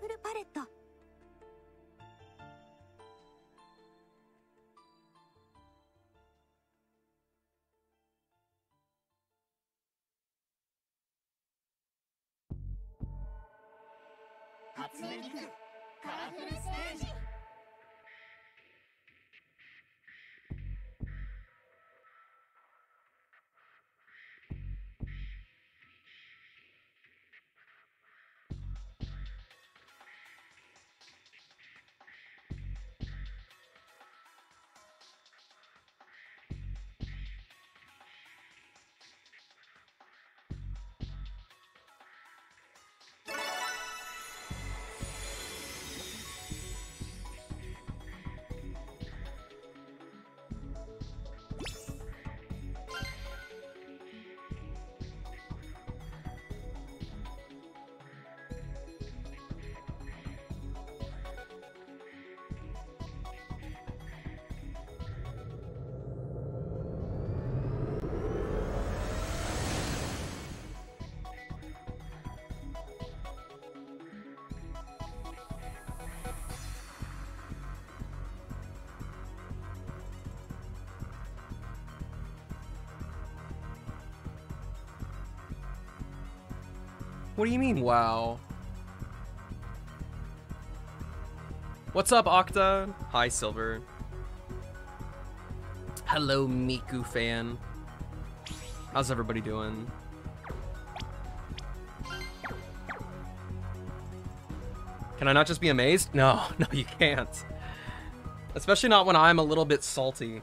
フルパレット。you What do you mean, wow? What's up, Octa? Hi, Silver. Hello, Miku fan. How's everybody doing? Can I not just be amazed? No, no, you can't. Especially not when I'm a little bit salty.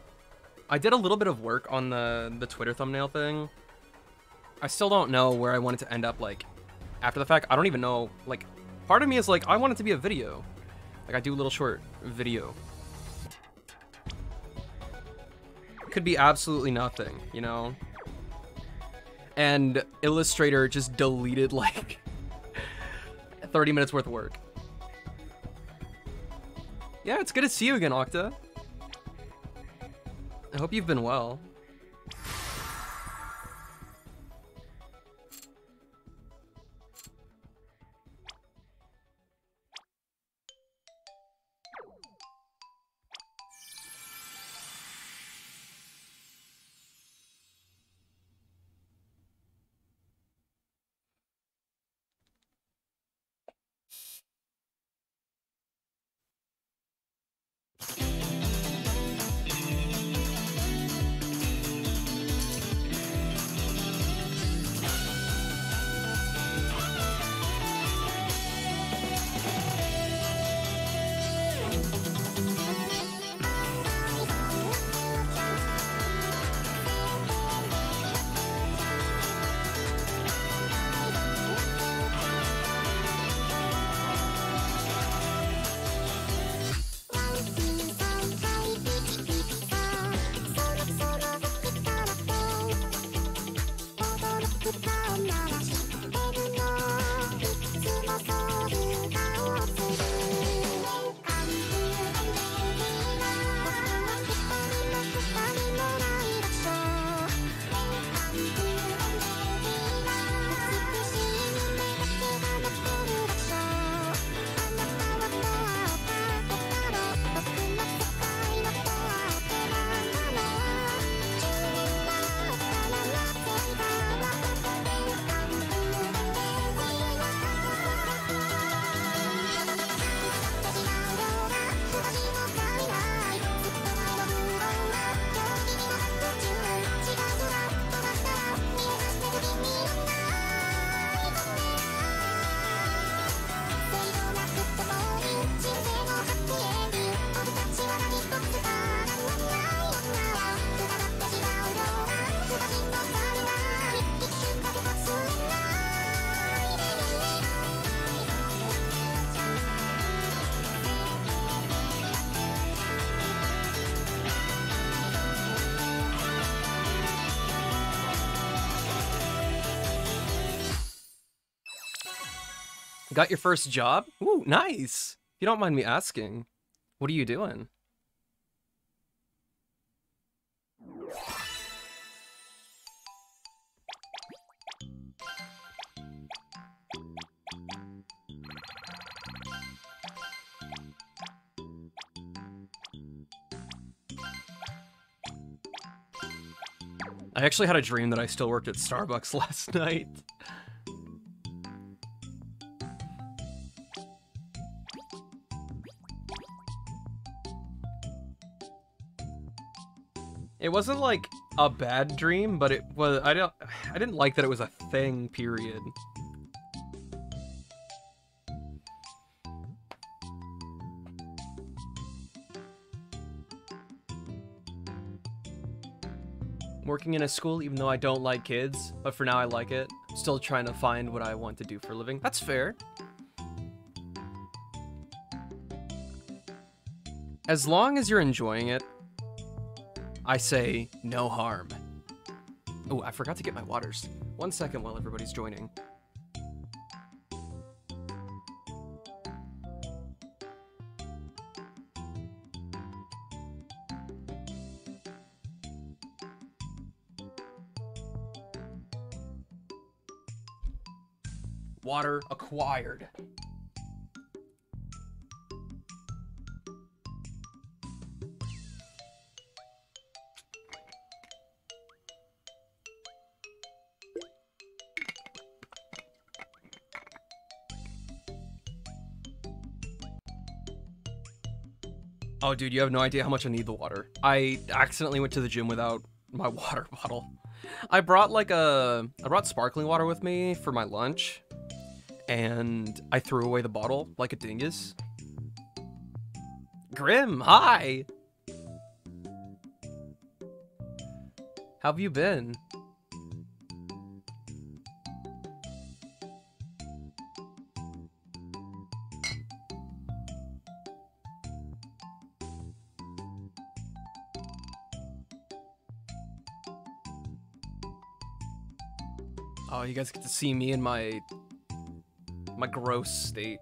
I did a little bit of work on the, the Twitter thumbnail thing. I still don't know where I wanted to end up, like, after the fact. I don't even know, like, part of me is like, I want it to be a video. Like, I do a little short video. Could be absolutely nothing, you know? And Illustrator just deleted, like, 30 minutes worth of work. Yeah, it's good to see you again, Octa. I hope you've been well. Got your first job? Ooh, nice. If you don't mind me asking, what are you doing? I actually had a dream that I still worked at Starbucks last night. It wasn't like a bad dream, but it was I don't I didn't like that it was a thing, period. Working in a school even though I don't like kids, but for now I like it. Still trying to find what I want to do for a living. That's fair. As long as you're enjoying it, I say no harm. Oh, I forgot to get my waters. One second while everybody's joining. Water acquired. Oh, dude, you have no idea how much I need the water. I accidentally went to the gym without my water bottle. I brought like a, I brought sparkling water with me for my lunch, and I threw away the bottle like a dingus. Grim, hi! How have you been? Guys get to see me in my my gross state.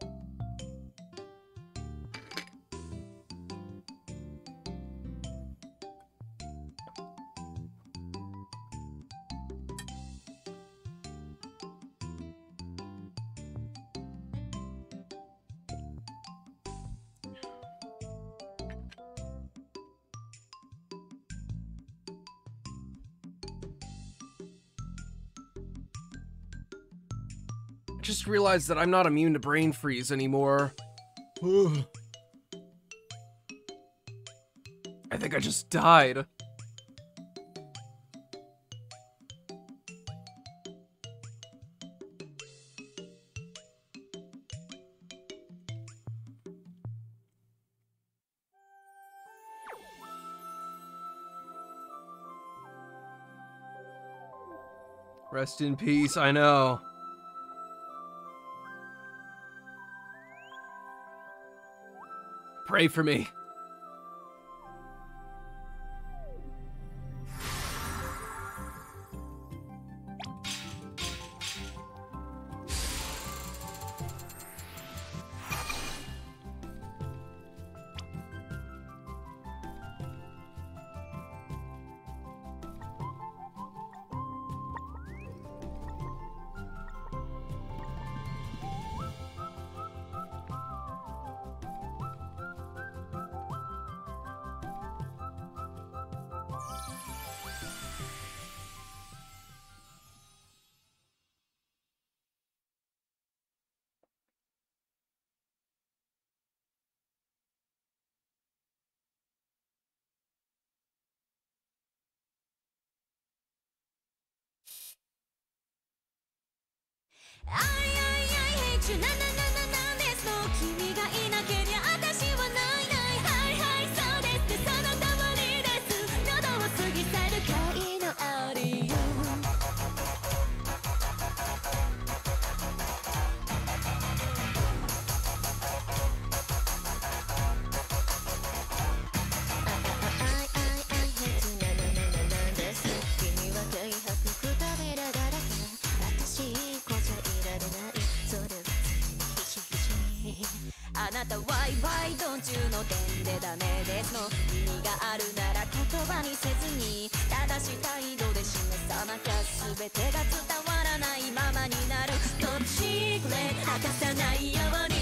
Realized that I'm not immune to brain freeze anymore. I think I just died. Rest in peace, I know. Pray for me. なたワイワイドン中の点でダメですの。意味があるなら言葉にせずに正しい態度で示さなきゃ全てが伝わらないままになる。どっちくれ明かさないように。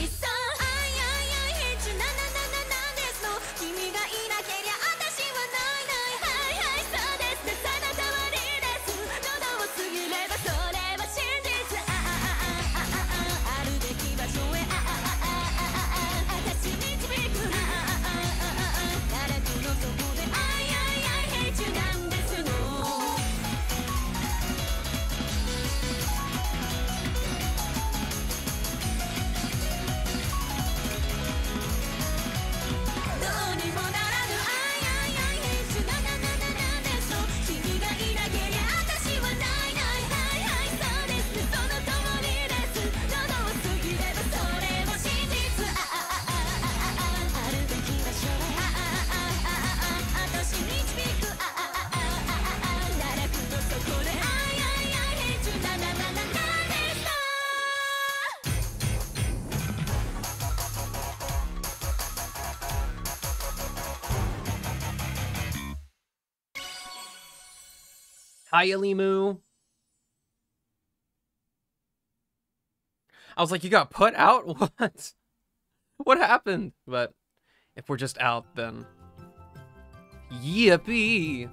Hi, I was like, you got put out? What? What happened? But if we're just out, then... Yippee!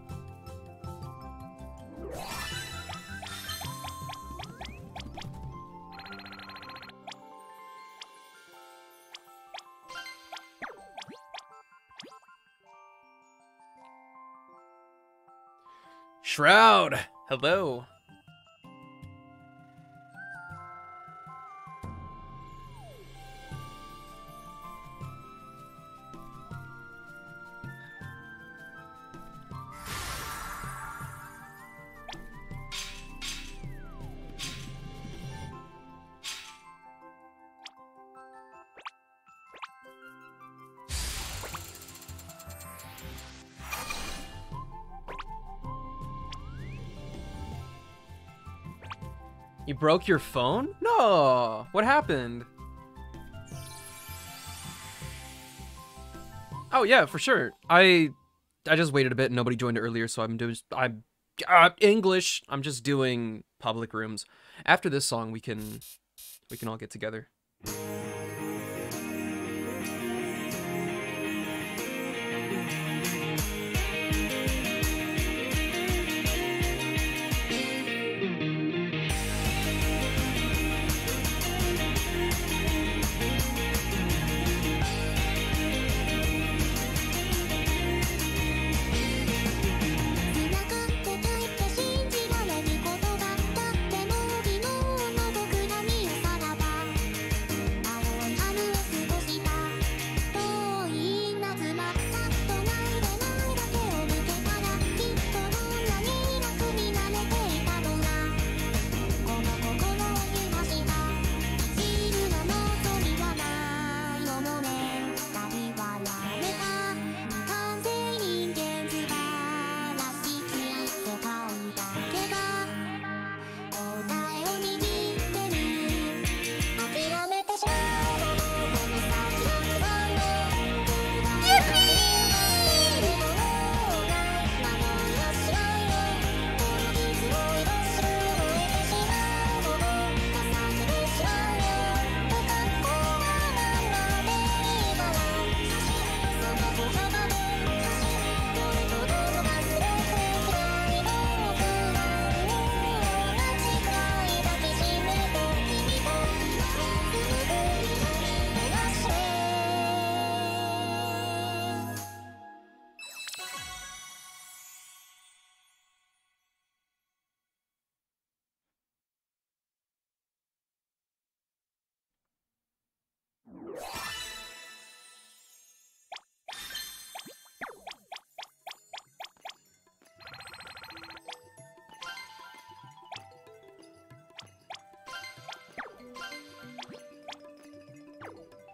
Shroud! Hello. Broke your phone? No. What happened? Oh yeah, for sure. I I just waited a bit and nobody joined earlier, so I'm doing I'm uh, English. I'm just doing public rooms. After this song, we can we can all get together.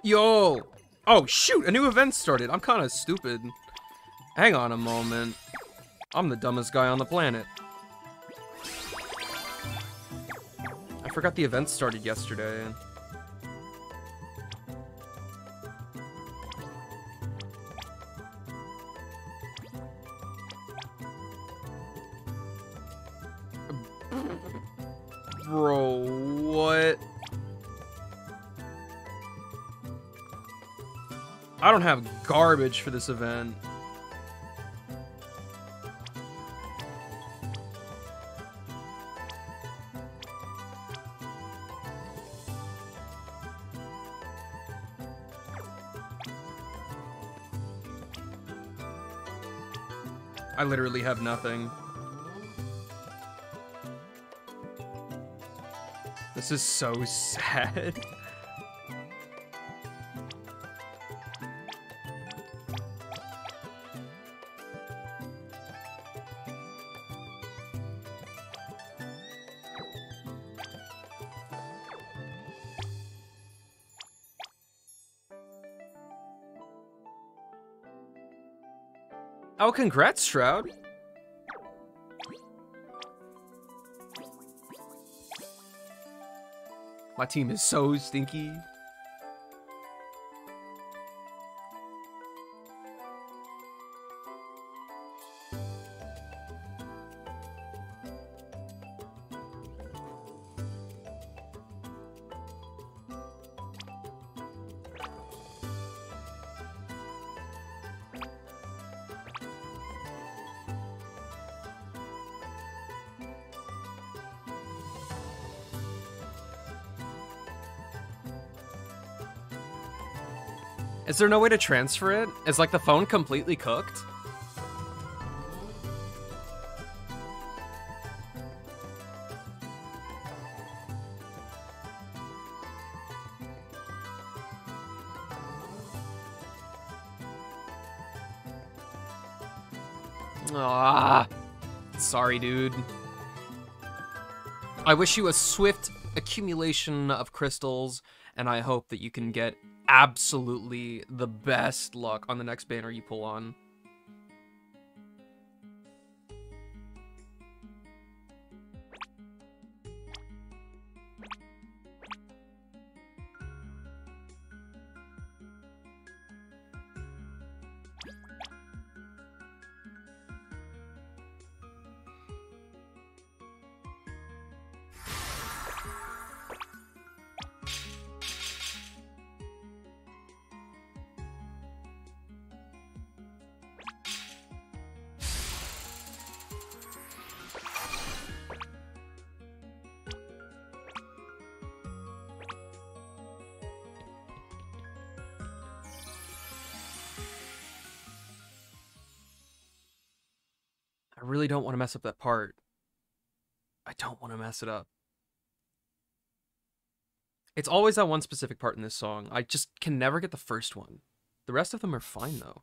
Yo! Oh, shoot! A new event started. I'm kind of stupid. Hang on a moment. I'm the dumbest guy on the planet. I forgot the event started yesterday. Have garbage for this event. I literally have nothing. This is so sad. Congrats, Shroud. My team is so stinky. Is there no way to transfer it? Is like the phone completely cooked? Ah, sorry, dude. I wish you a swift accumulation of crystals, and I hope that you can get absolutely the best luck on the next banner you pull on. Really don't want to mess up that part. I don't want to mess it up. It's always that one specific part in this song. I just can never get the first one. The rest of them are fine though.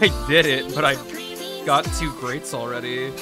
I did it, but I got two greats already.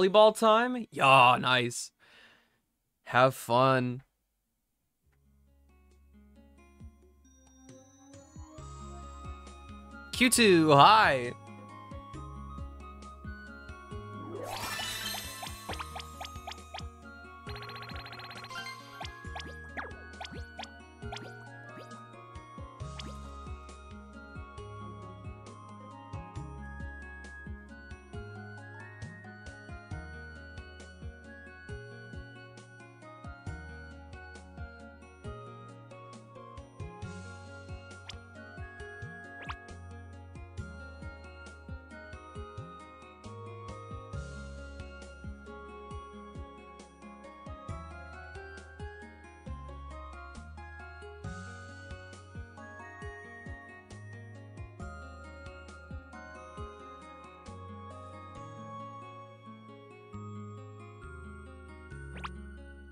Volleyball time? Yeah, nice. Have fun. Q2, hi.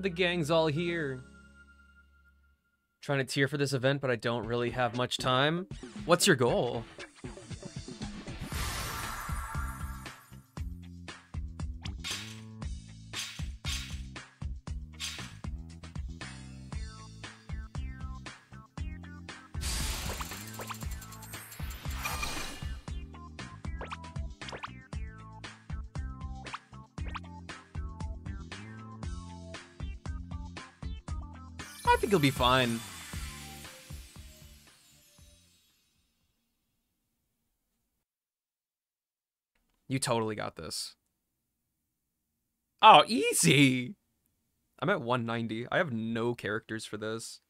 The gang's all here. Trying to tier for this event, but I don't really have much time. What's your goal? He'll be fine. You totally got this. Oh, easy! I'm at 190. I have no characters for this.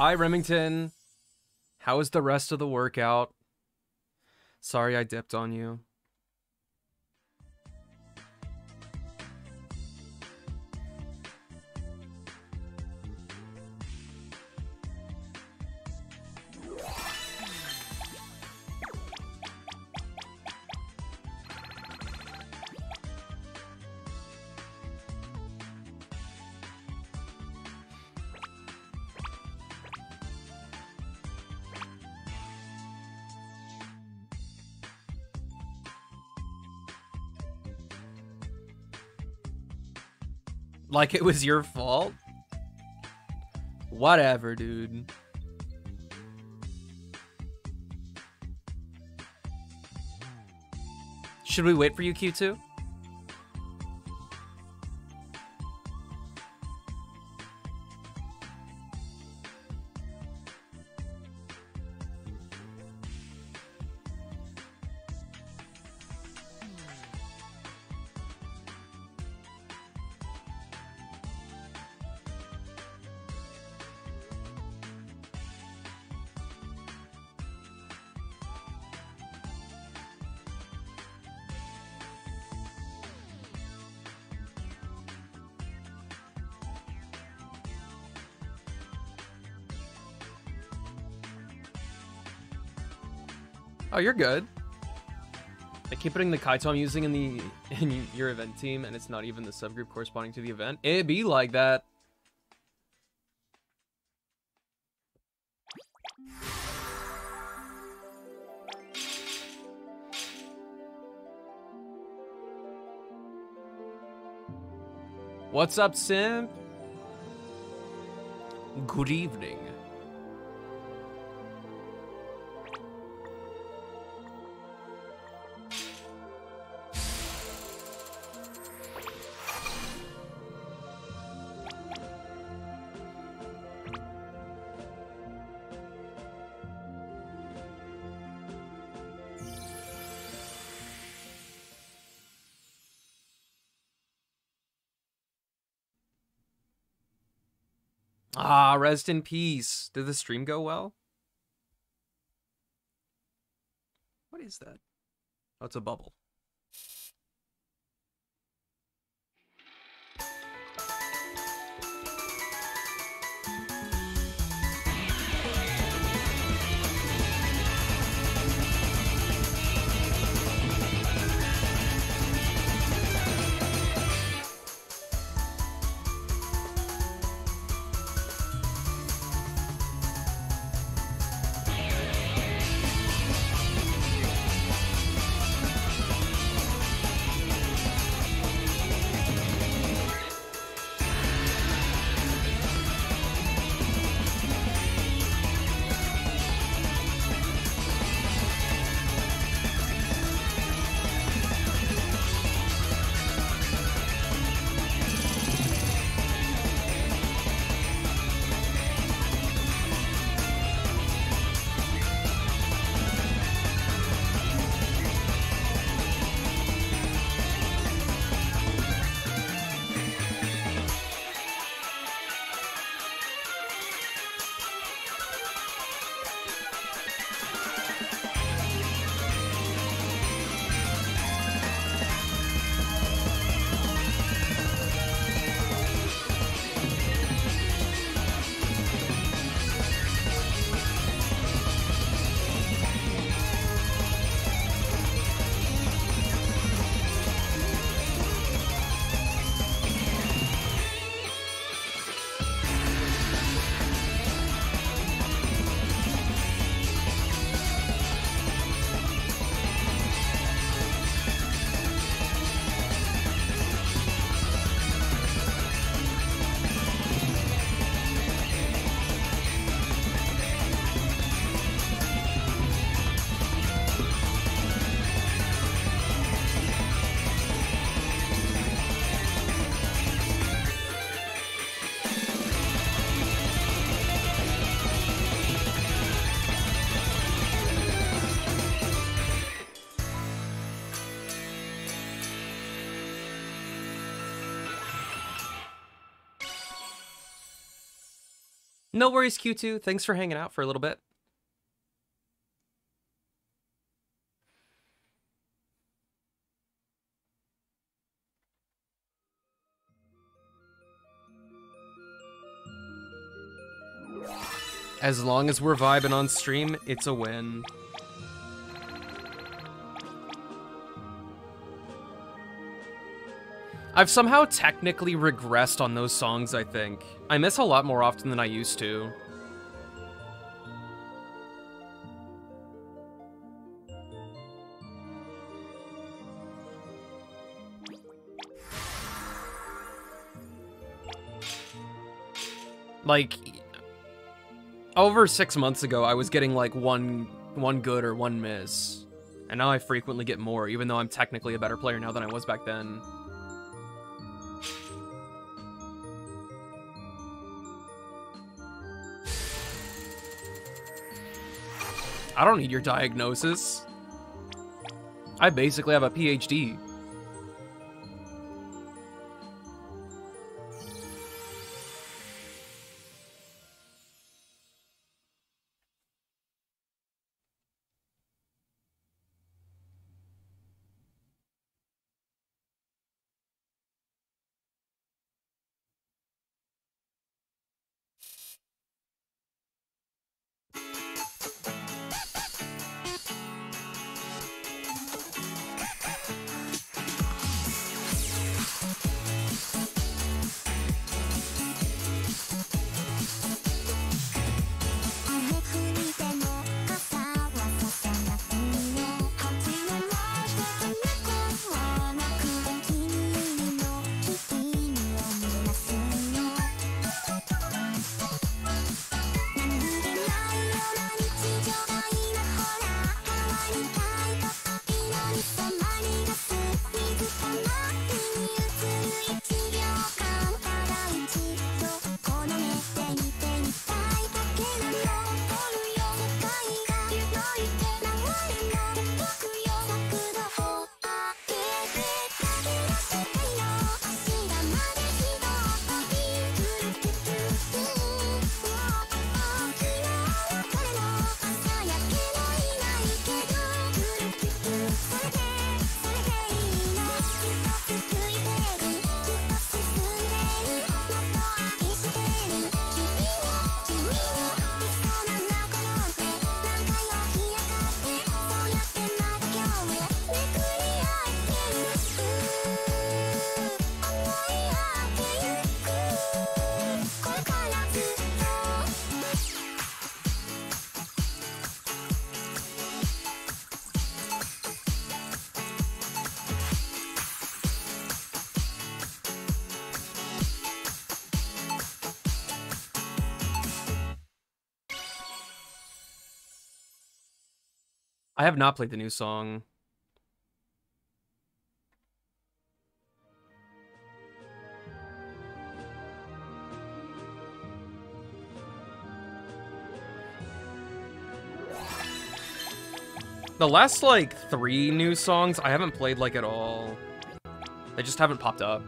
Hi, Remington. How was the rest of the workout? Sorry I dipped on you. Like it was your fault? Whatever, dude. Should we wait for you, Q2? Oh, you're good. I keep putting the Kaito I'm using in the in your event team, and it's not even the subgroup corresponding to the event. It be like that. What's up, Simp? Good evening. Rest in peace. Did the stream go well? What is that? Oh, it's a bubble. No worries, Q2. Thanks for hanging out for a little bit. As long as we're vibing on stream, it's a win. I've somehow technically regressed on those songs, I think. I miss a lot more often than I used to. Like, over six months ago, I was getting like one one good or one miss. And now I frequently get more, even though I'm technically a better player now than I was back then. I don't need your diagnosis. I basically have a PhD. I have not played the new song. The last, like, three new songs I haven't played, like, at all. They just haven't popped up.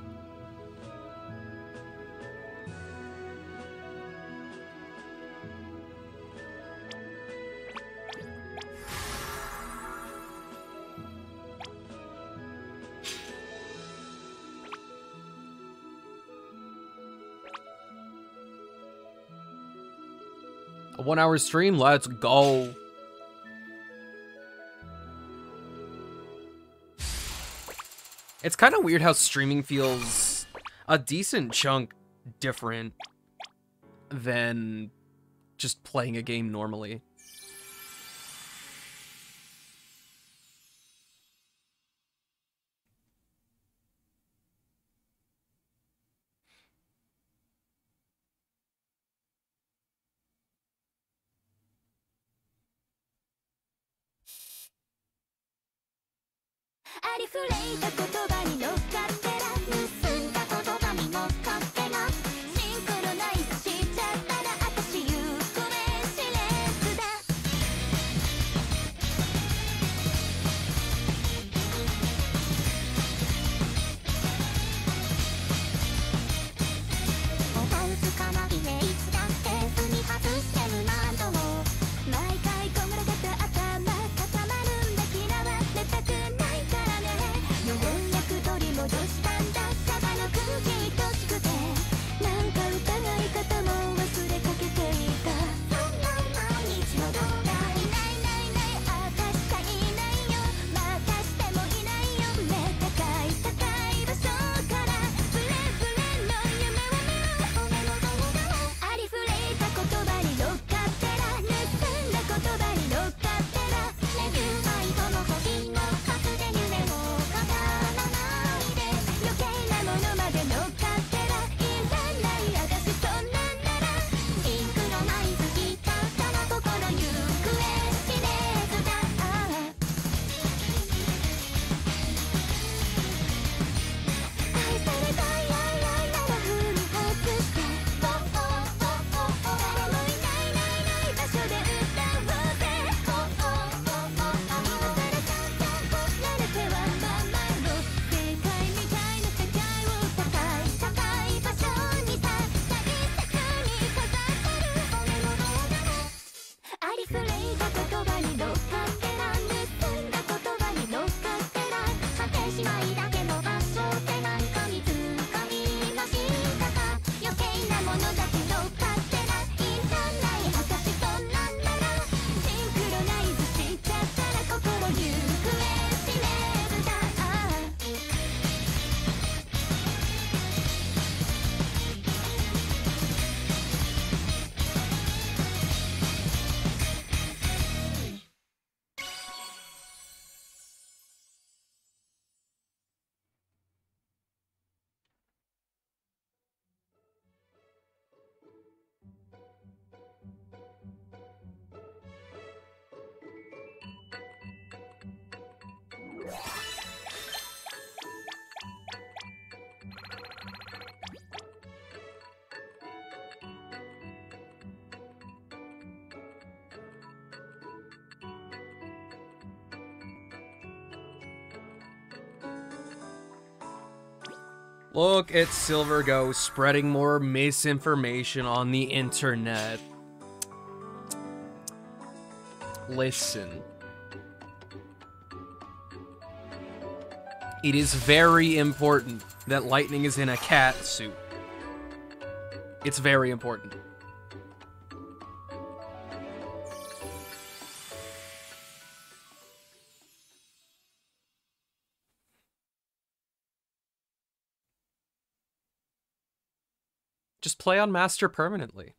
One hour stream, let's go. It's kind of weird how streaming feels a decent chunk different than just playing a game normally. Look at Silver Go spreading more misinformation on the internet. Listen. It is very important that Lightning is in a cat suit. It's very important. Play on Master permanently.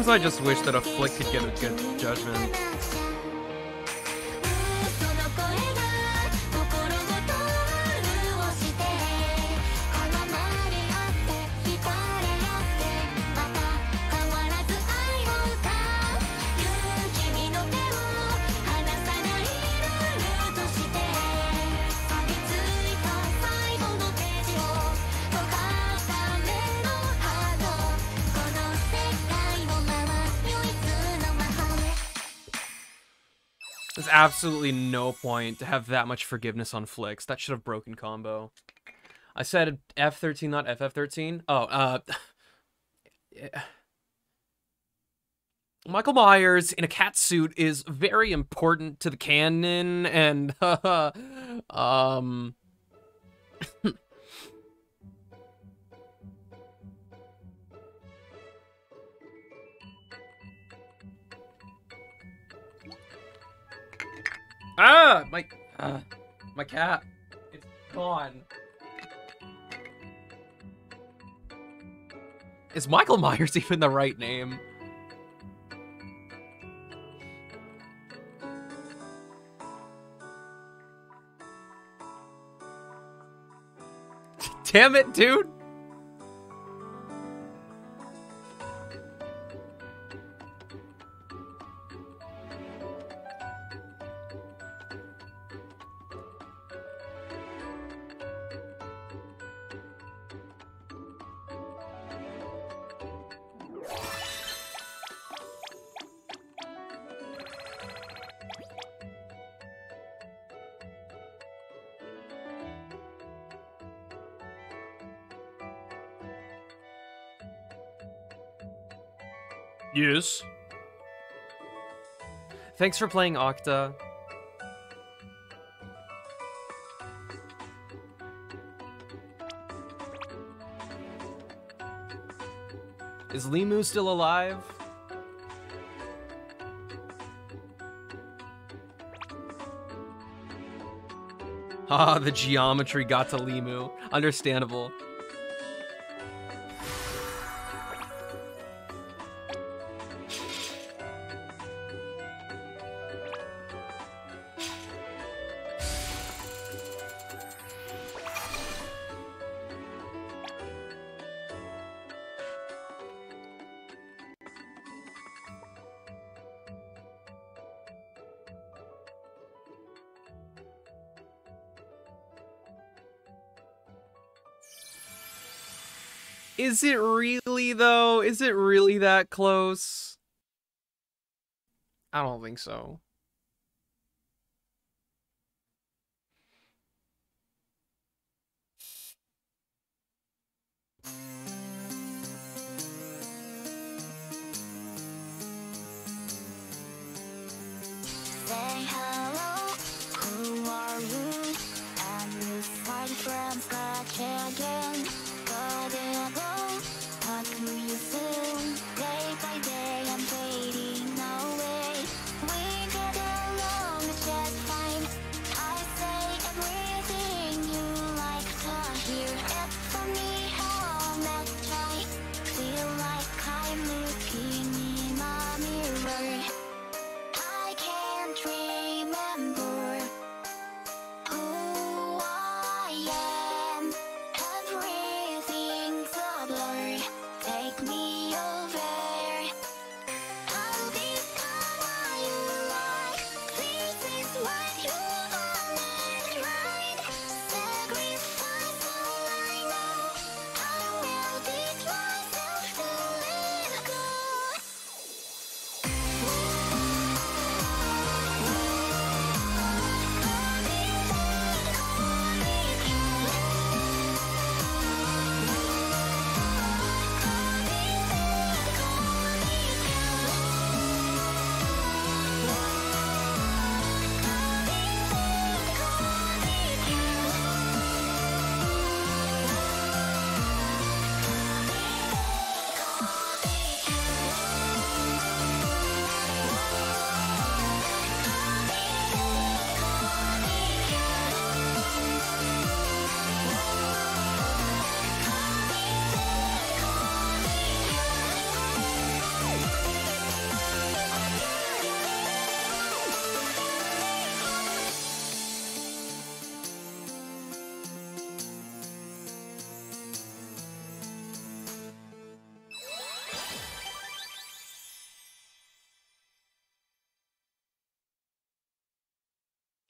Sometimes I just wish that a flick could get a good judgment. There's absolutely no point to have that much forgiveness on flicks. That should have broken combo. I said F13, not FF13. Oh, uh... Michael Myers in a cat suit is very important to the canon, and, um... Ah, my, uh, my cat. It's gone. Is Michael Myers even the right name? Damn it, dude. Thanks for playing Octa. Is Limu still alive? Ah, the geometry got to Limu. Understandable. It really, though? Is it really that close? I don't think so.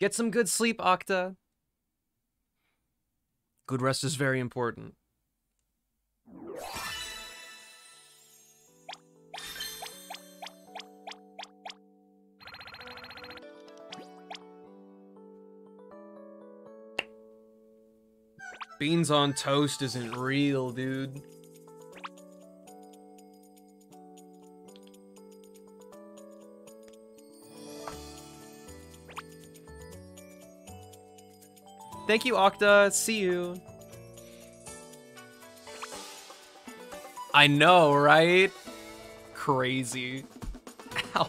Get some good sleep, Octa. Good rest is very important. Beans on toast isn't real, dude. Thank you, Octa. See you. I know, right? Crazy. Ow.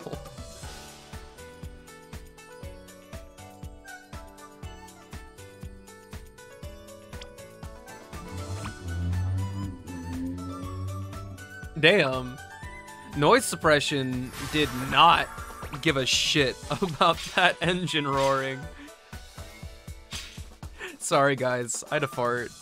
Damn. Noise suppression did not give a shit about that engine roaring. Sorry guys, I had a fart.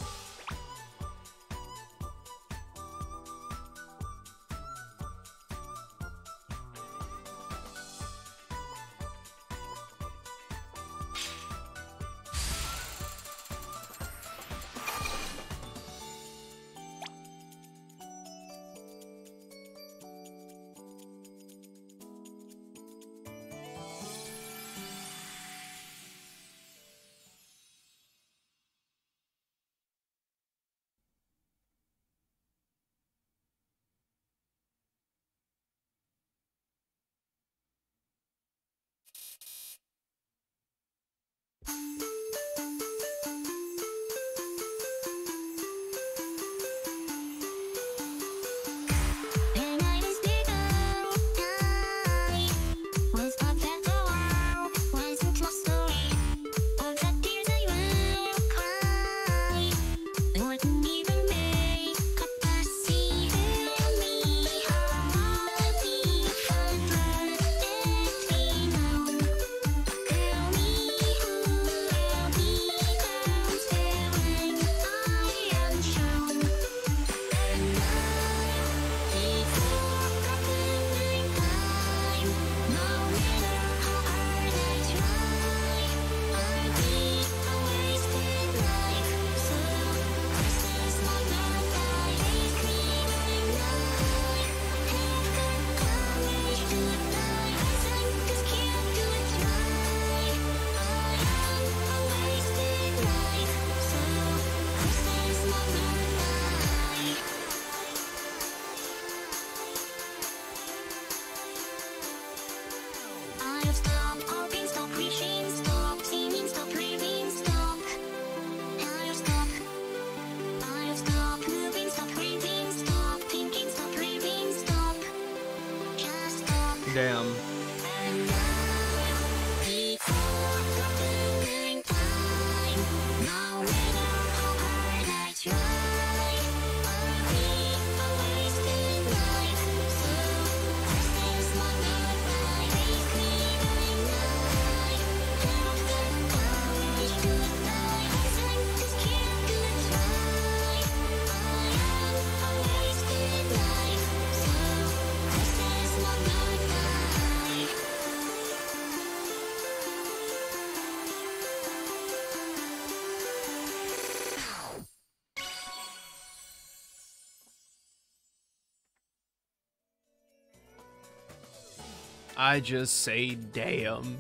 I just say damn.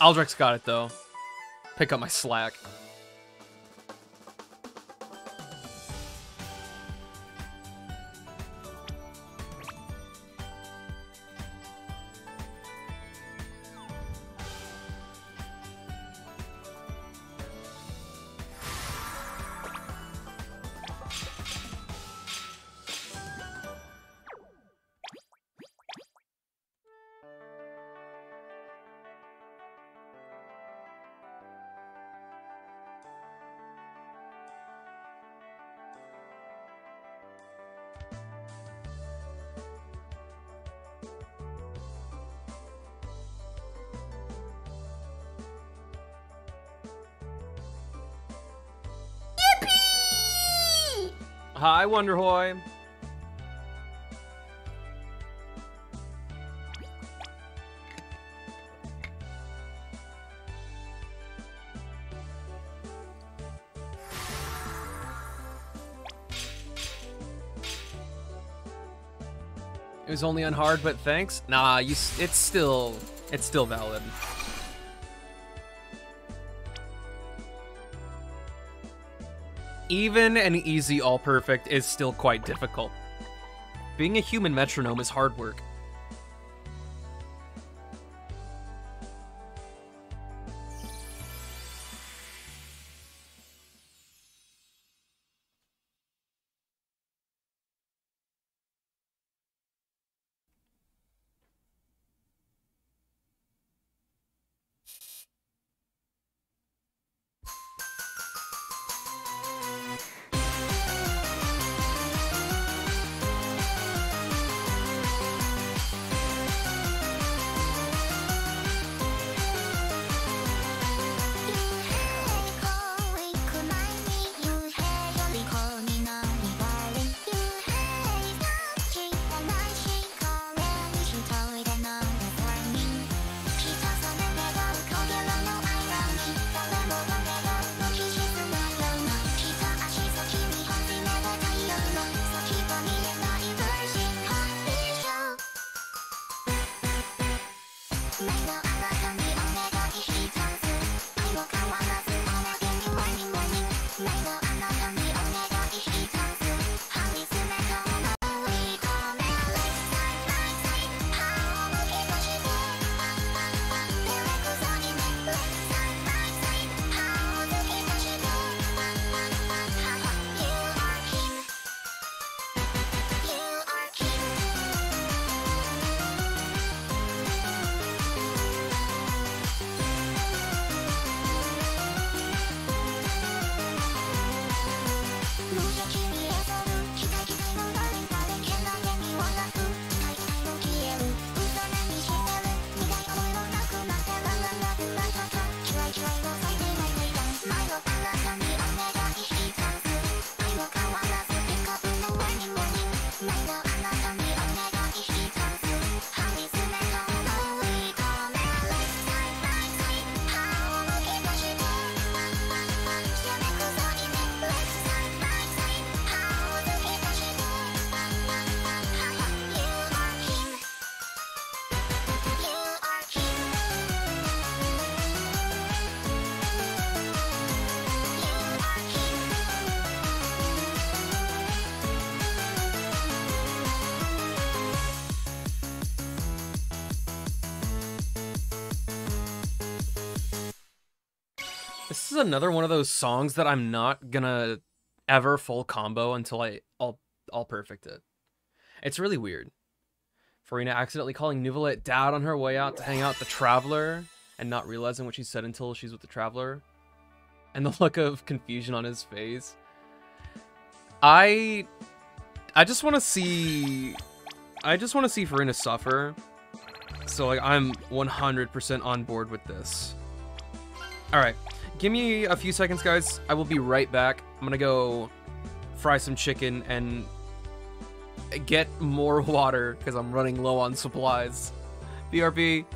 Aldrich's got it, though. Pick up my slack. Wonderhoy. It was only on hard, but thanks. Nah, you. It's still. It's still valid. Even an easy all perfect is still quite difficult. Being a human metronome is hard work. This is another one of those songs that I'm not gonna ever full combo until I all all perfect it. It's really weird. Furina accidentally calling Neuvillette dad on her way out to hang out the Traveler and not realizing what she said until she's with the Traveler. And the look of confusion on his face. I I just want to see I just want to see Furina suffer. So like I'm 100% on board with this. All right. Give me a few seconds, guys. I will be right back. I'm gonna go fry some chicken and get more water because I'm running low on supplies. BRB.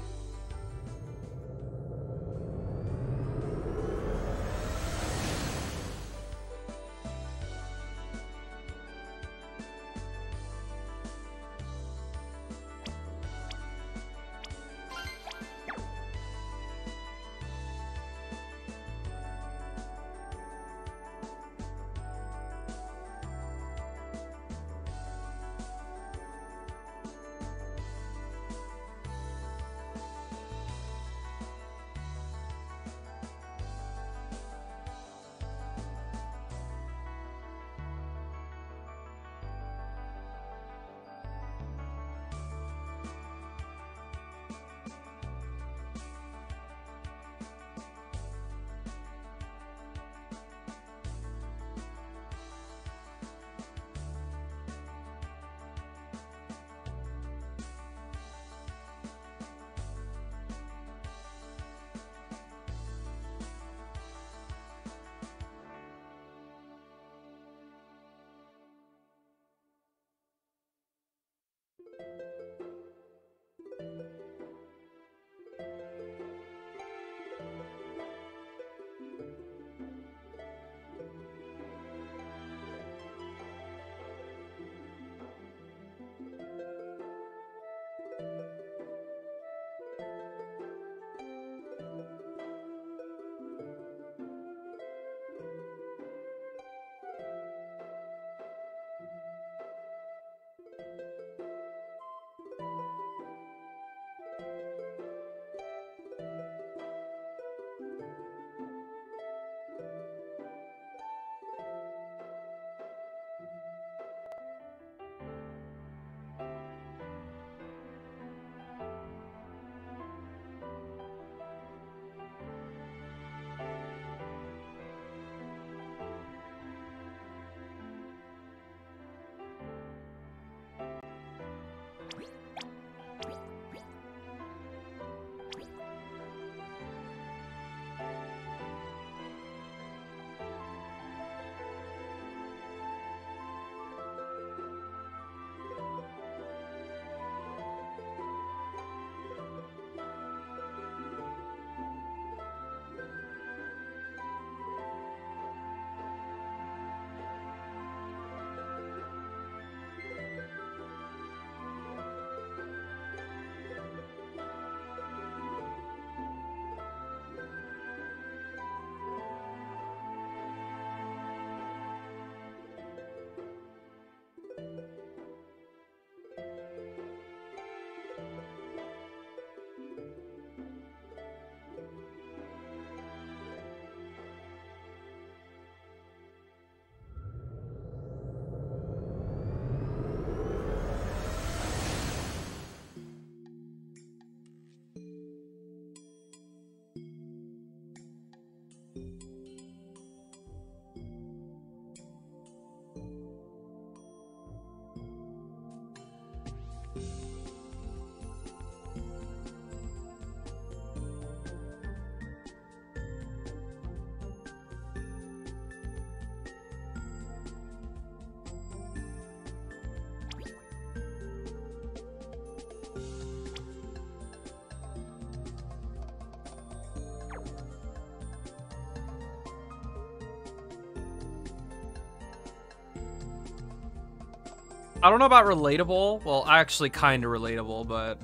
I don't know about relatable. Well, actually, kind of relatable, but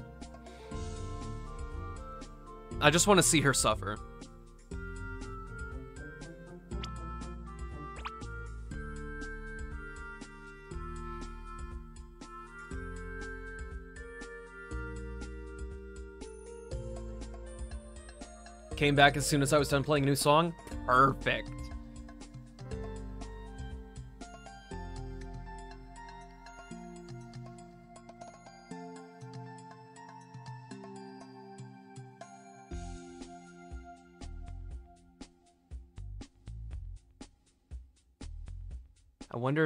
I just want to see her suffer. Came back as soon as I was done playing a new song. Perfect.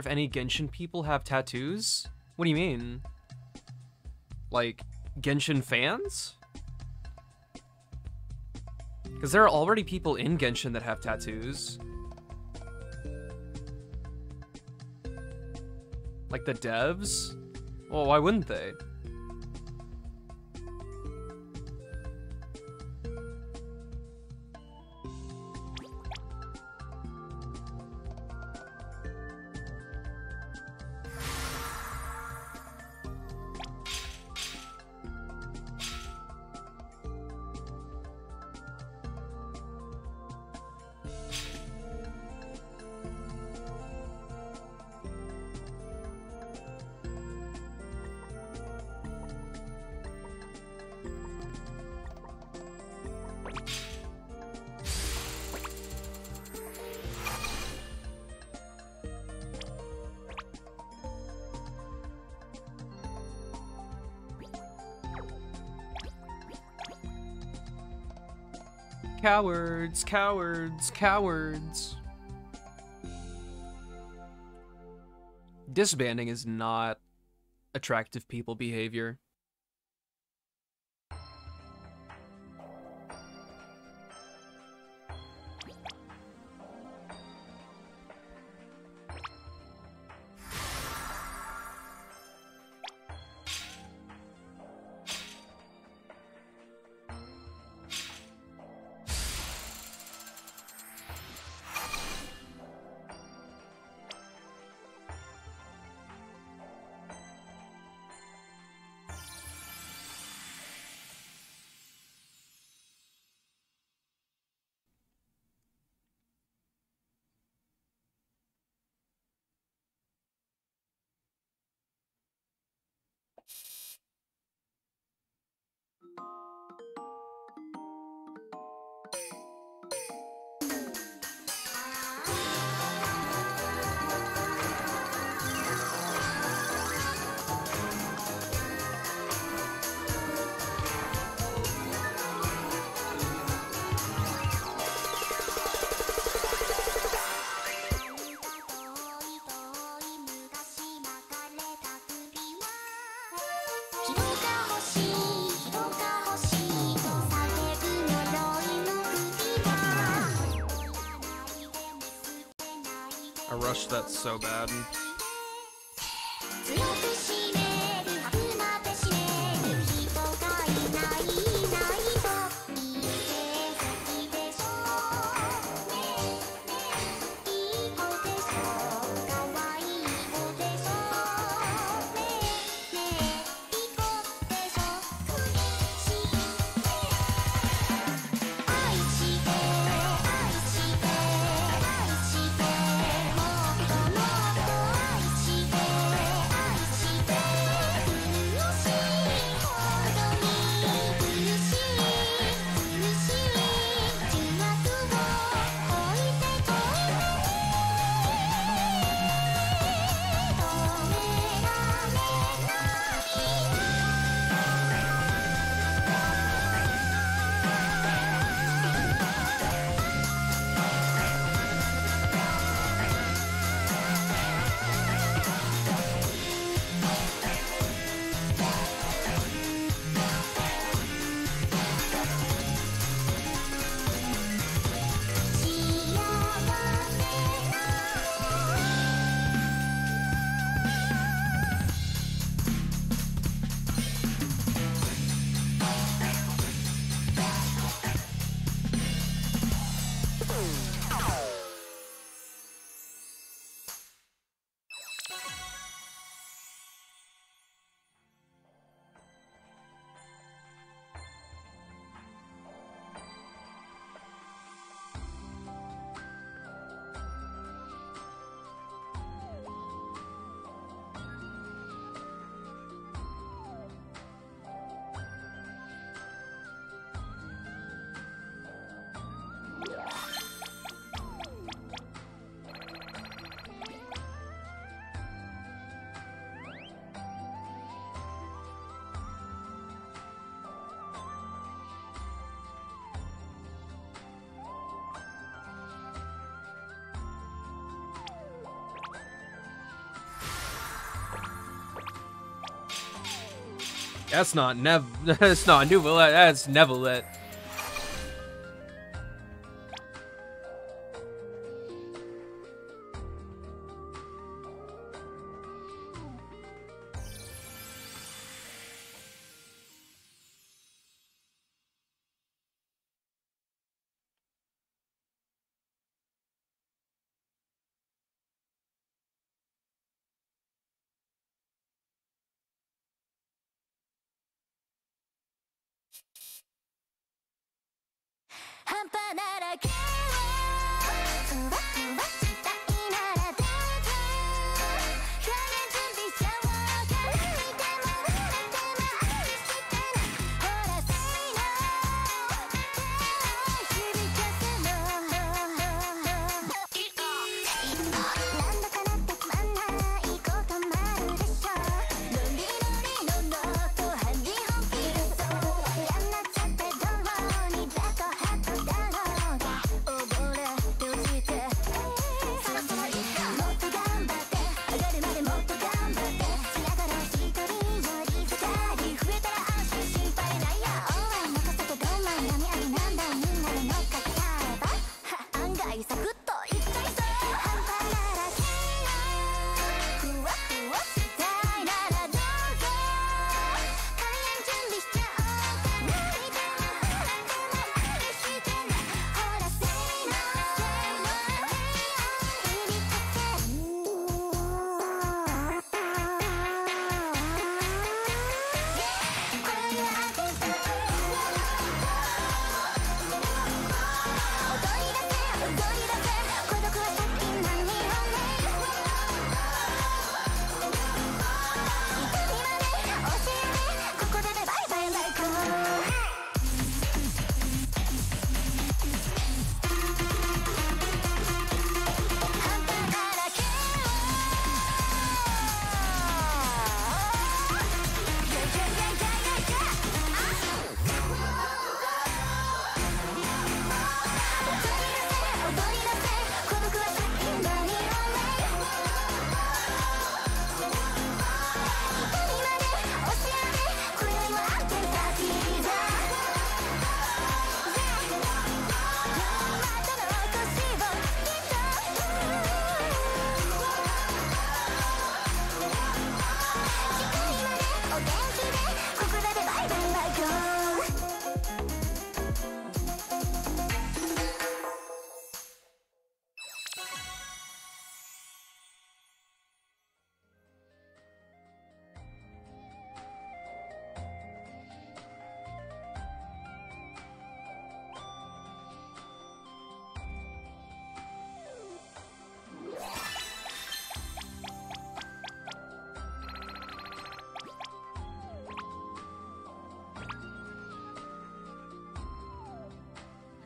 If any Genshin people have tattoos? What do you mean? Like, Genshin fans? Because there are already people in Genshin that have tattoos. Like the devs? Well, why wouldn't they? Cowards, cowards, cowards. Disbanding is not attractive people behavior. So bad. That's not nev. That's not Neuvillette. That's Neuvillette.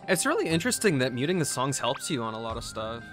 It's really interesting that muting the songs helps you on a lot of stuff.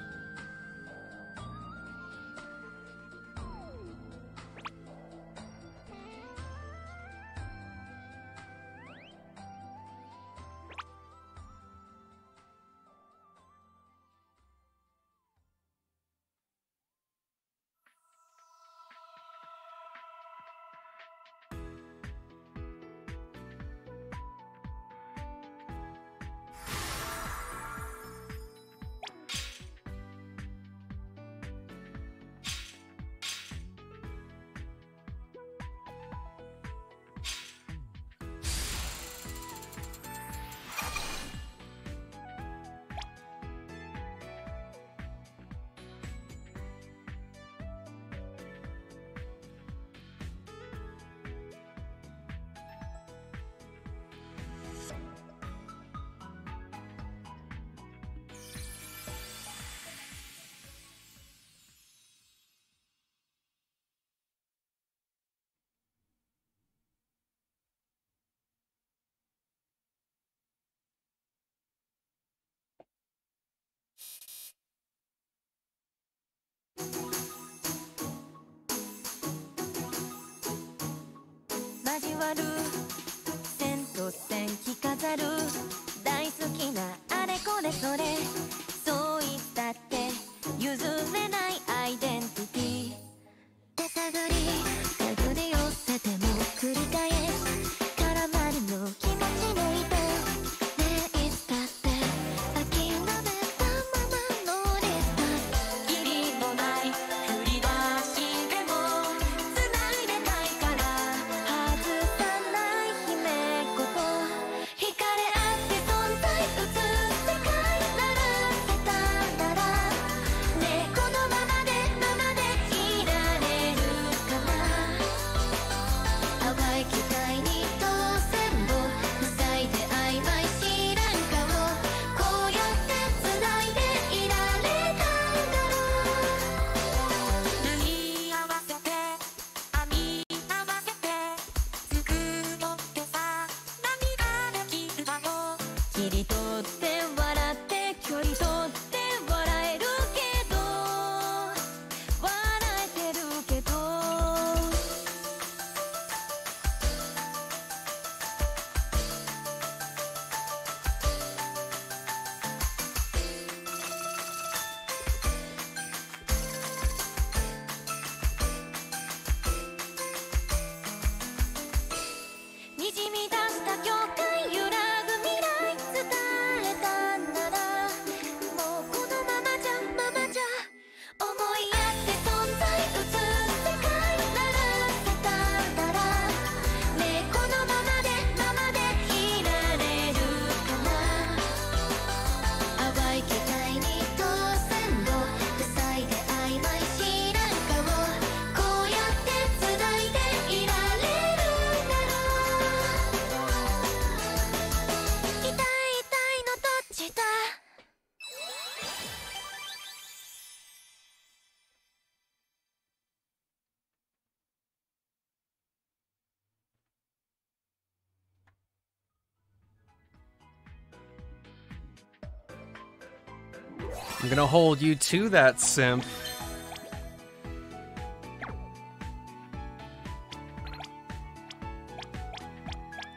I'm gonna hold you to that, simp.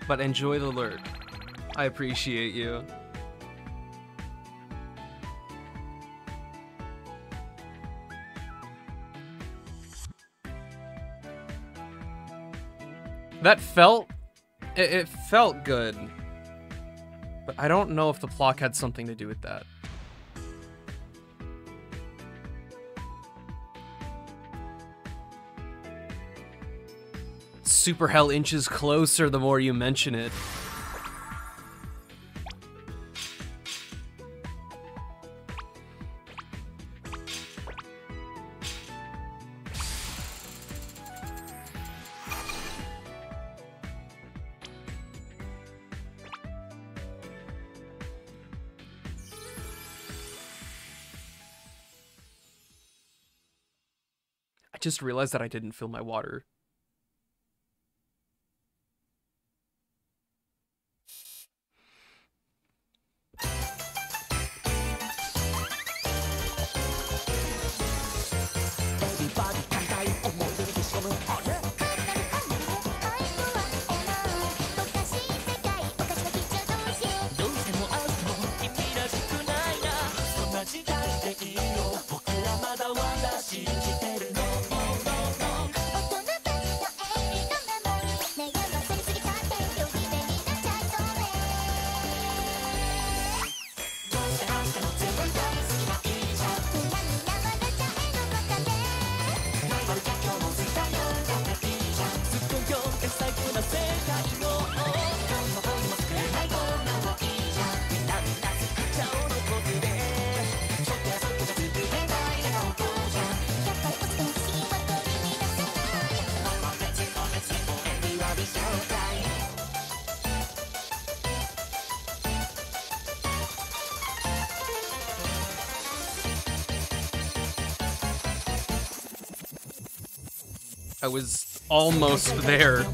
But enjoy the lurk. I appreciate you. That felt. It, it felt good. But I don't know if the clock had something to do with that. Super Hell inches closer the more you mention it. I just realized that I didn't fill my water. Almost there.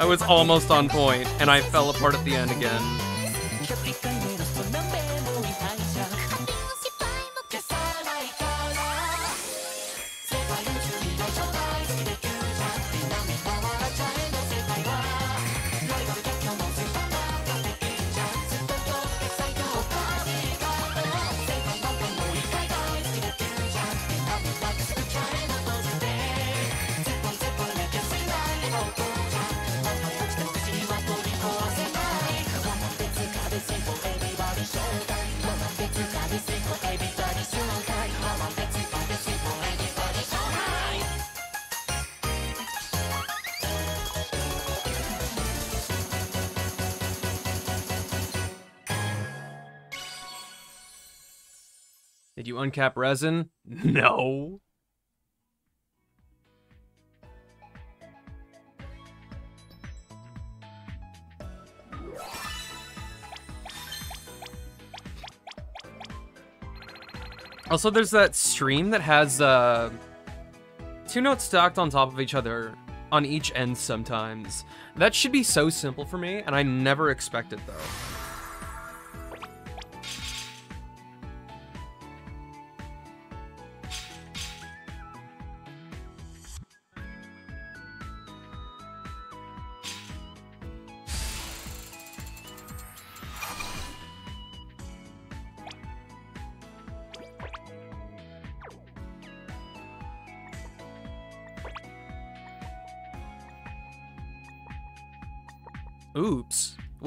I was almost on point, and I fell apart at the end again. 'Did you uncap resin? No. Also, there's that stream that has uh, two notes stacked on top of each other on each end sometimes. That should be so simple for me, and I never expect it though.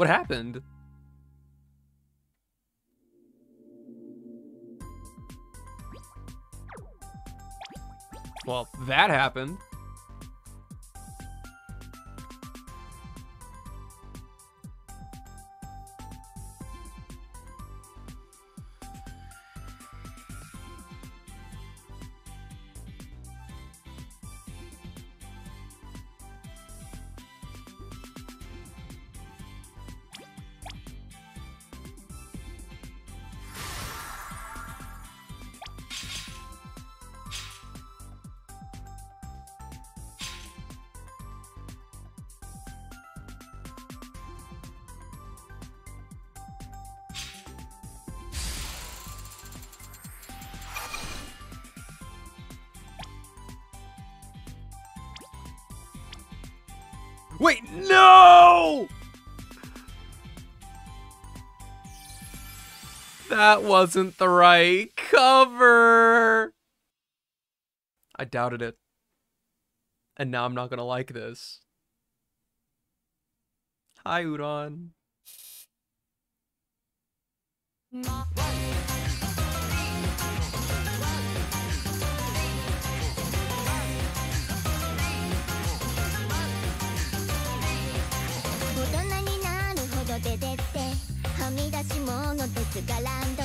What happened? Well, that happened. That wasn't the right cover. I doubted it. And now I'm not gonna like this. Hi, Udon. み出し物ですがランド。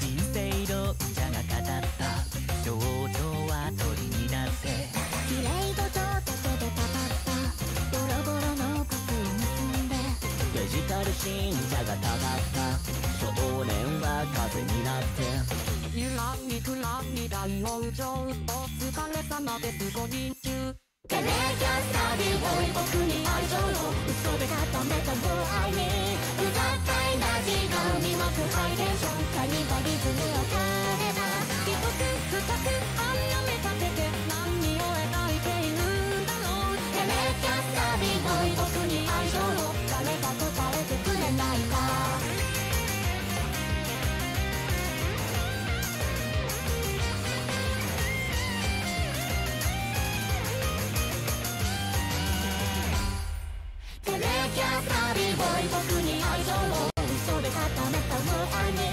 人生論者が語った。象徴は鳥になって綺麗事と手でパパッパボロボロの靴を結んで。デジタル信者がたがった。少年は風になって。ゆらりくらり大往生お疲れ様ですご人中。テレキャスタディボーイ僕に愛情を嘘で固めたボーアイに。不絶対な時間に巻くハイテンションカニバリズムを変えれば一つ二つあやめたてて何を描いているんだろうテレキャスタディボイ僕に愛情を誰か答えてくれないかテレキャスタディボイ僕に愛情を 嘘で固めたもう愛に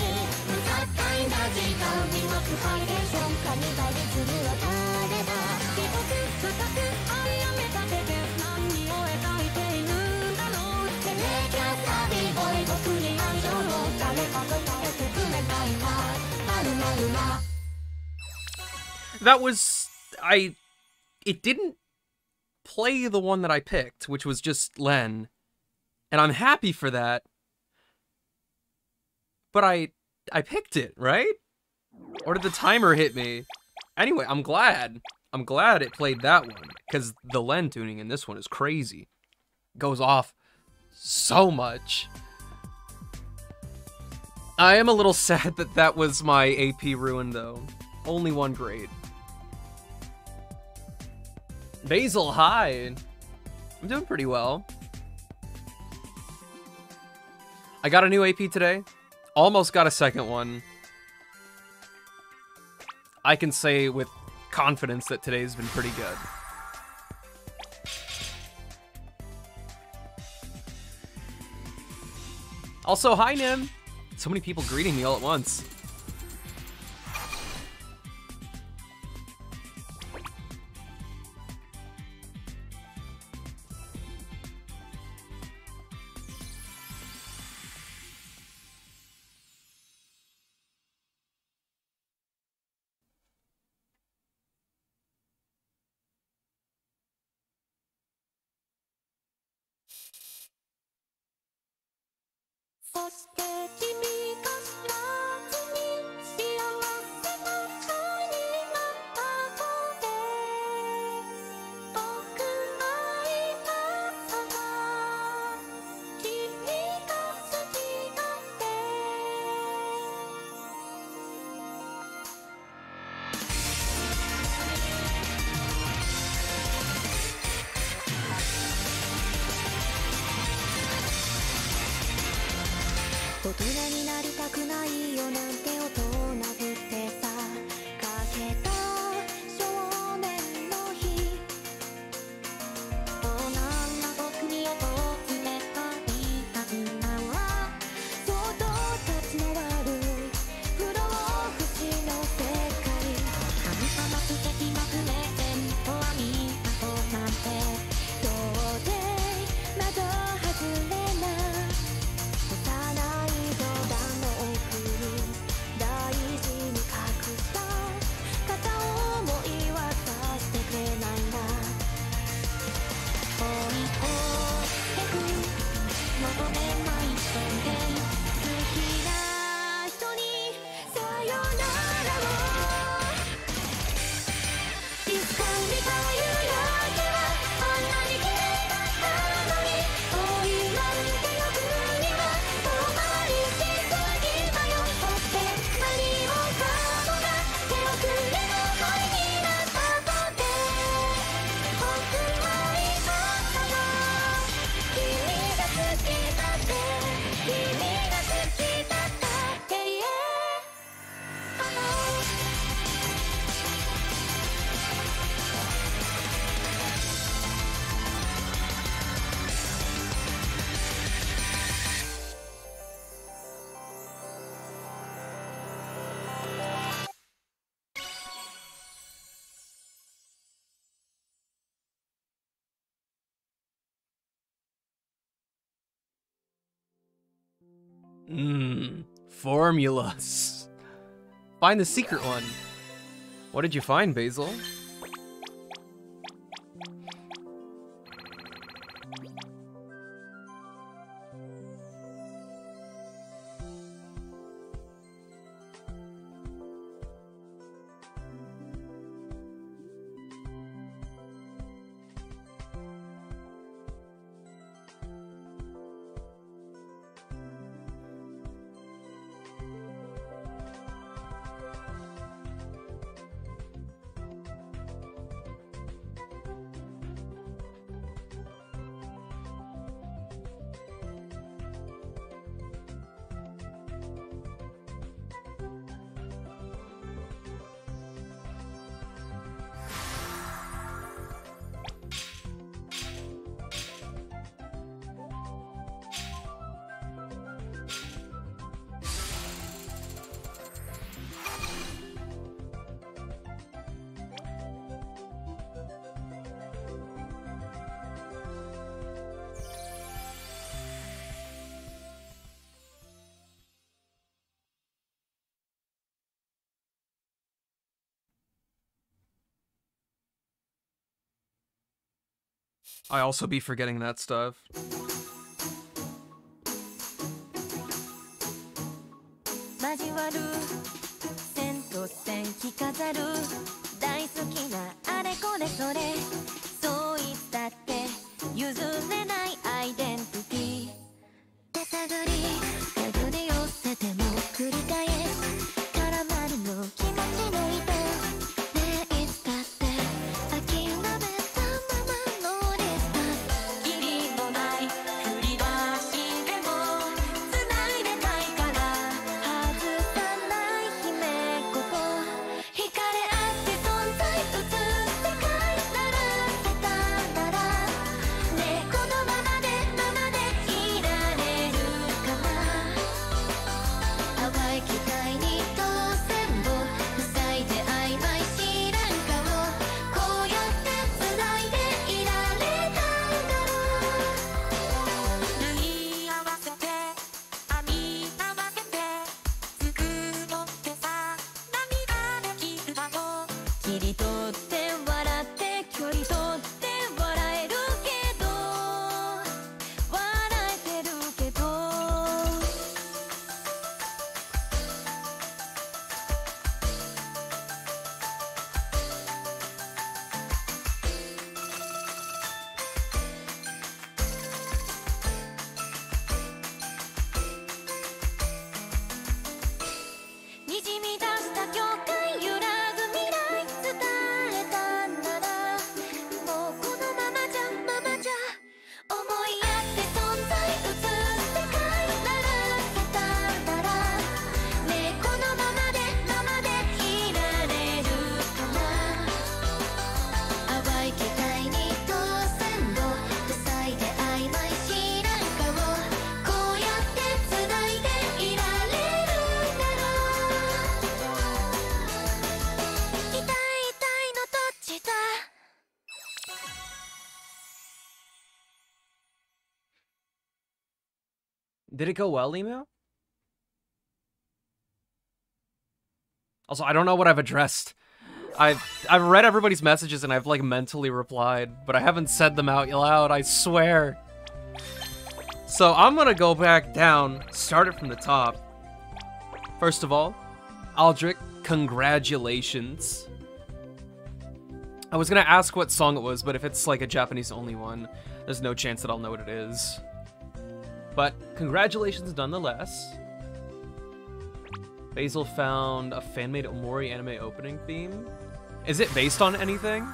不絶対な時間に巻くハイテンションカニバリズムを変えれば一つ二つあやめたてて何を描いているんだろうテレキャスタディボーイ僕に愛情を誰か答えてくれないかあるなるな That was I it didn't play the one that I picked, which was just Len. And I'm happy for that. But I I picked it, right? Or did the timer hit me? Anyway, I'm glad. I'm glad it played that one cuz the Len tuning in this one is crazy. Goes off so much. I am a little sad that that was my AP ruin though. Only one grade. Basil, hi. I'm doing pretty well. I got a new AP today. Almost got a second one. I can say with confidence that today's been pretty good. Also, hi, Nim. So many people greeting me all at once.「Mmm, formulas. Find the secret one. What did you find, Basil? I also be forgetting that stuff. Did it go well, Emu? Also, I don't know what I've addressed. I've I've read everybody's messages and I've like mentally replied, but I haven't said them out loud, I swear. So I'm gonna go back down, start it from the top. First of all, Aldrich, congratulations. I was gonna ask what song it was, but if it's like a Japanese only one, there's no chance that I'll know what it is. But congratulations nonetheless. Basil found a fan-made Omori anime opening theme. Is it based on anything?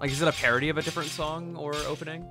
Like, is it a parody of a different song or opening?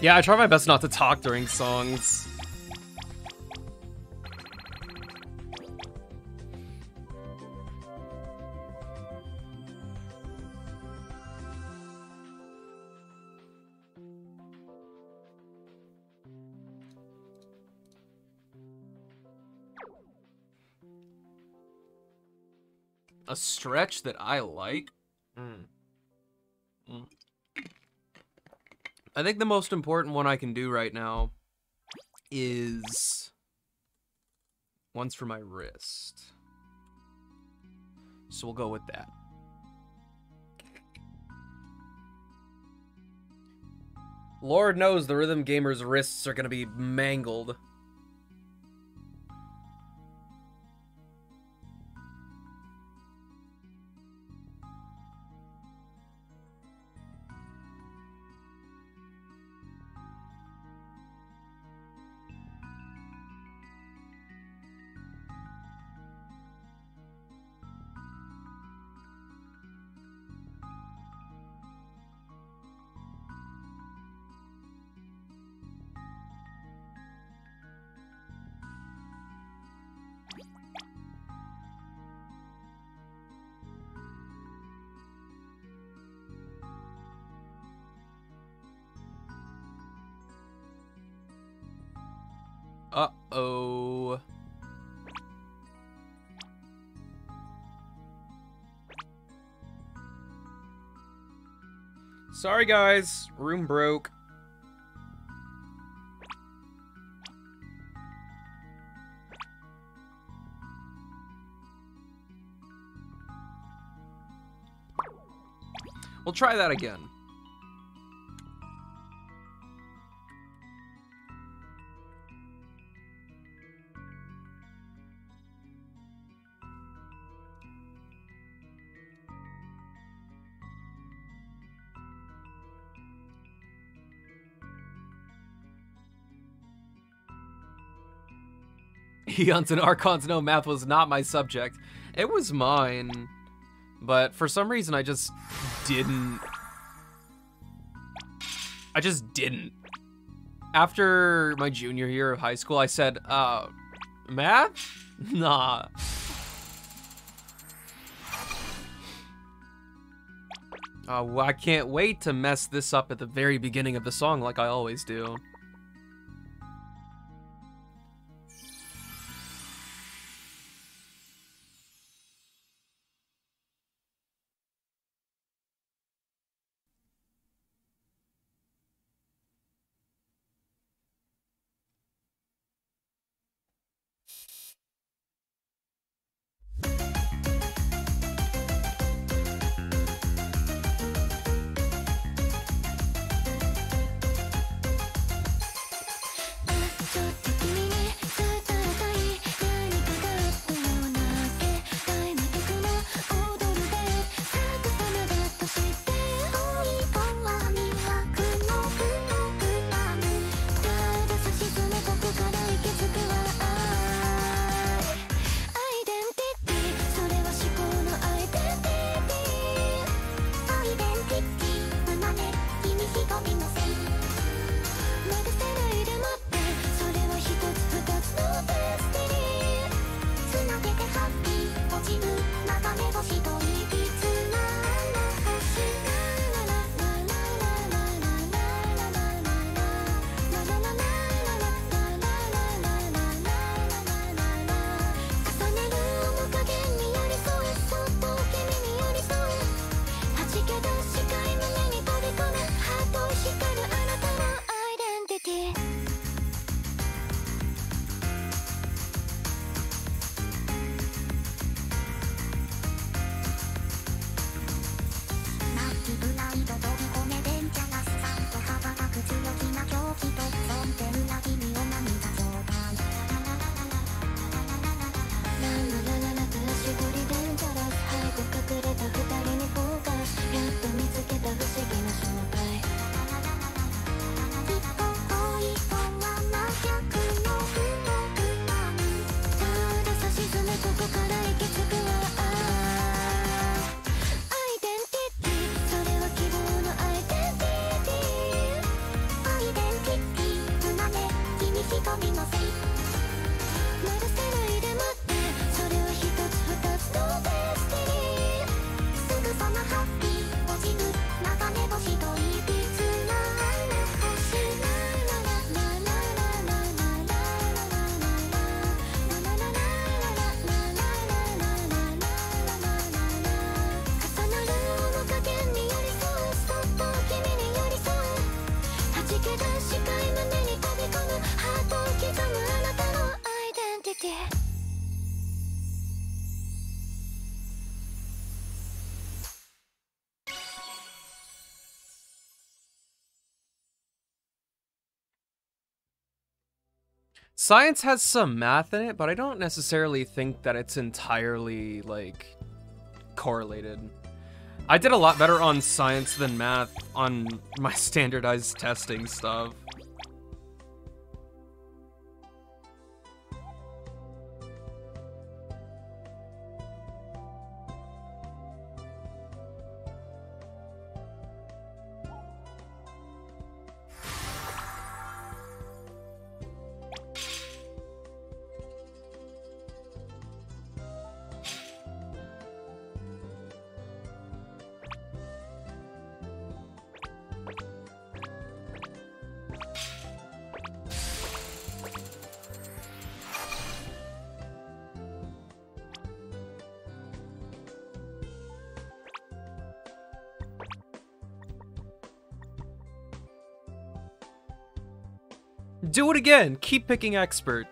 Yeah, I try my best not to talk during songs. A stretch that I like? Mm. Mm. I think the most important one I can do right now is one's for my wrist. So we'll go with that. Lord knows the rhythm gamer's wrists are going to be mangled. Sorry guys, room broke. We'll try that again. Eons and Archons no math was not my subject. It was mine. But for some reason I just didn't I just didn't. After my junior year of high school, I said, uh, math? Nah. Uh, well, I can't wait to mess this up at the very beginning of the song like I always do. Science has some math in it, but I don't necessarily think that it's entirely like correlated. I did a lot better on science than math on my standardized testing stuff. Do it again. Keep picking expert.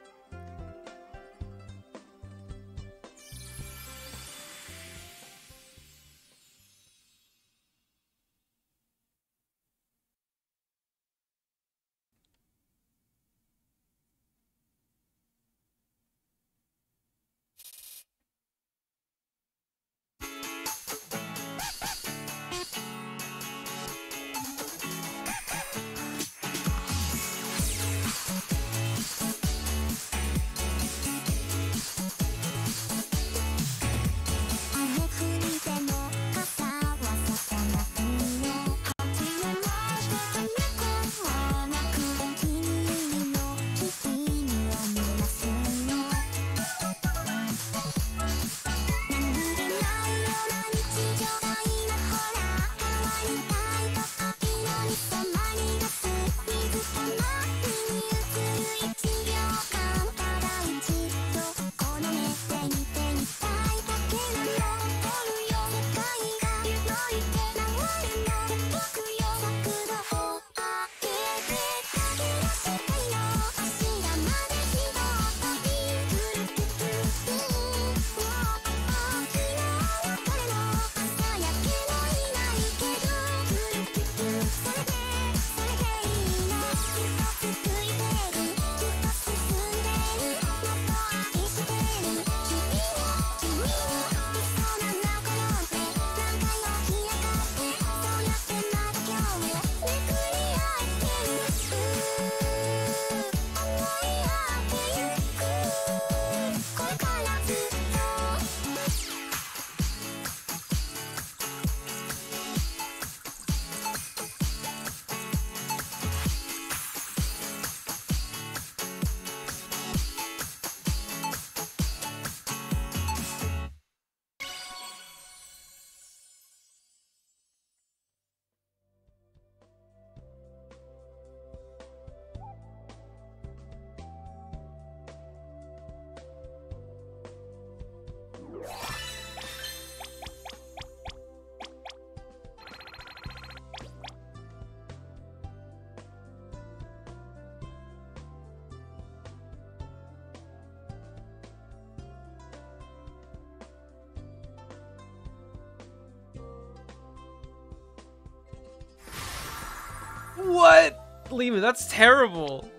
Lehman, that's terrible.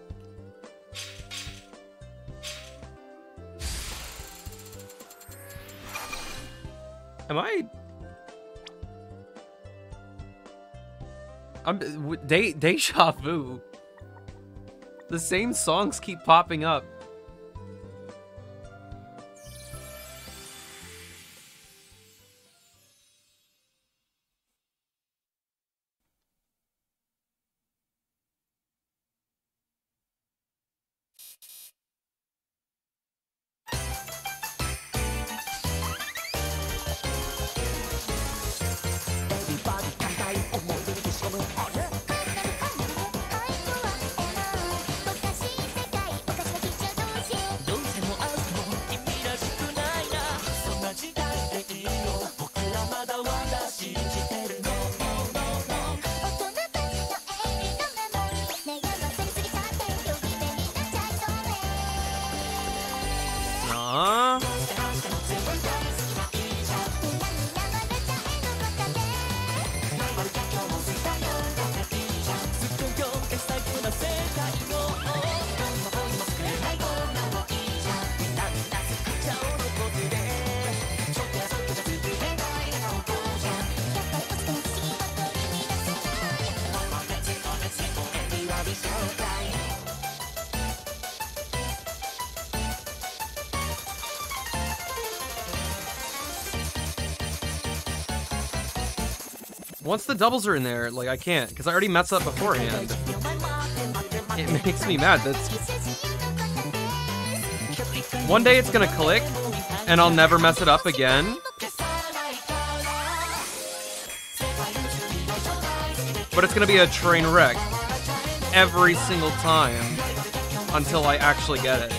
Am I? I'm de- deja vu. The same songs keep popping up. Once the doubles are in there, like I can't, because I already messed up beforehand. It makes me mad. That's one day it's gonna click, and I'll never mess it up again. But it's gonna be a train wreck every single time until I actually get it.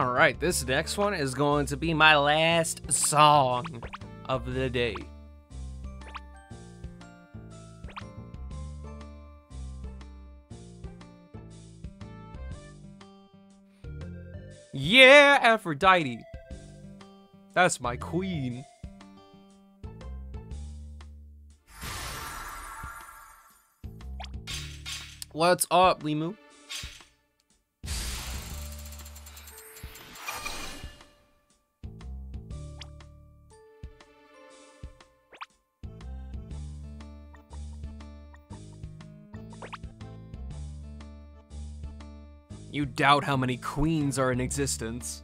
Alright, this next one is going to be my last song of the day. Yeah, Aphrodite. That's my queen. What's up, Limu? You doubt how many queens are in existence.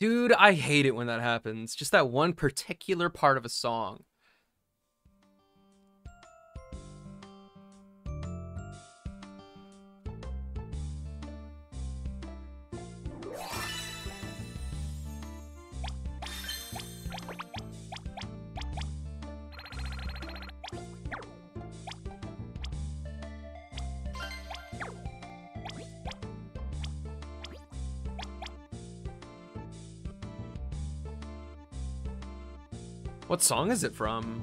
Dude, I hate it when that happens. Just that one particular part of a song. What song is it from?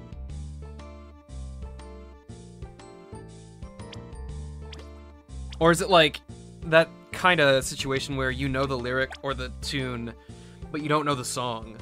Or is it like that kind of situation where you know the lyric or the tune, but you don't know the song?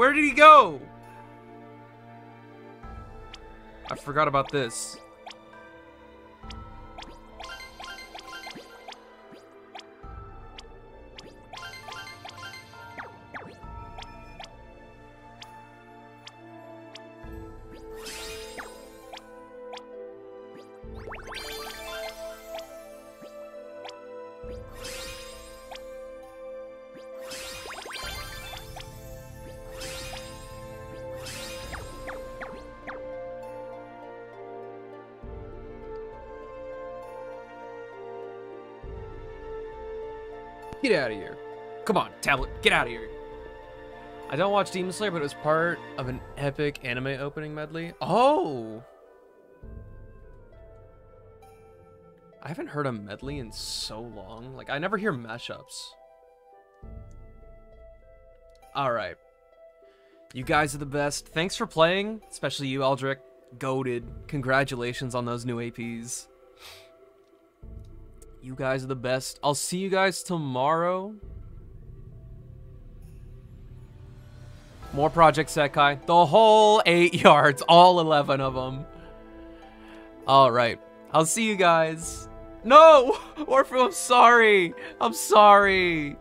Where did he go? I forgot about this. Get out of here. I don't watch Demon Slayer, but it was part of an epic anime opening medley. Oh! I haven't heard a medley in so long. Like, I never hear mashups. Alright. You guys are the best. Thanks for playing, especially you, Eldrick. Goaded. Congratulations on those new APs. You guys are the best. I'll see you guys tomorrow. More Project Sekai. The whole eight yards. All 11 of them. Alright. I'll see you guys. No! Orpheum, I'm sorry. I'm sorry.